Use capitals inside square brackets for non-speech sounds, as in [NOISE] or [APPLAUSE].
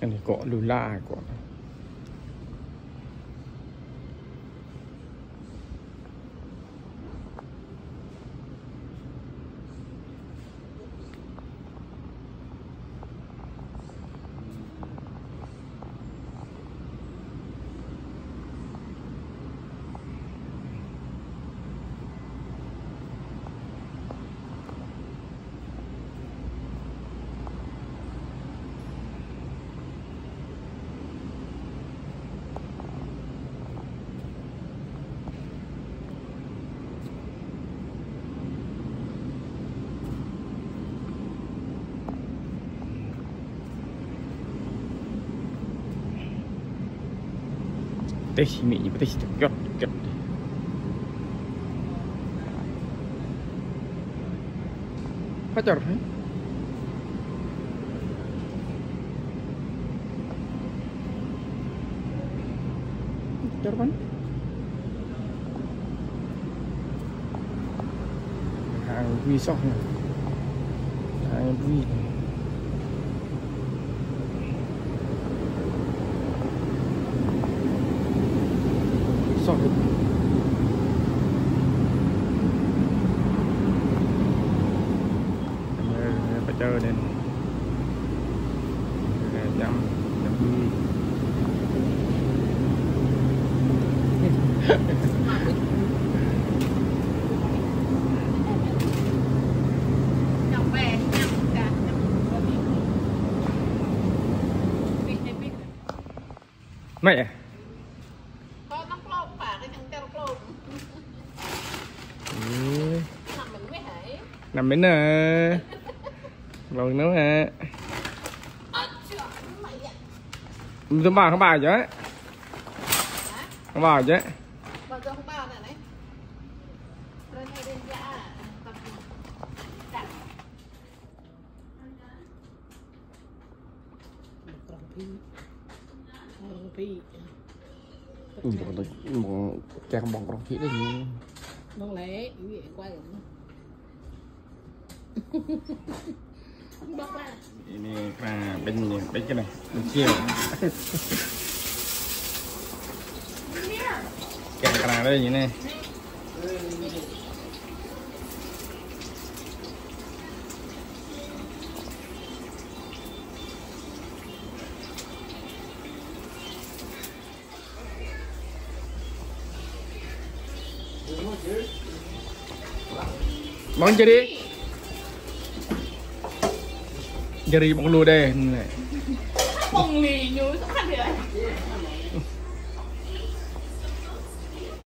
อันนี้เกาะลูล่าก่อน Teh sini je Teh situ Jom Pacar eh? Pacar kan Nah, wisok Nah, wisok sorry. phải chơi nên nhắm nhắm đi. [LAUGHS] Mẹ Ừ. nằm bên à rồi nữa à chúng bà không bà chứ không bà chứ Beat nhìn bọn tôi bọn cha con bọn con đấy nhỉ bọn lẽ vậy quay bóc ra. Nè và bên này bên cái này bên kia. Càng càng đây như này Bóng chơi đi. Jadi bóng lùa đây. Này. Bông lì nhú sắp khăn rồi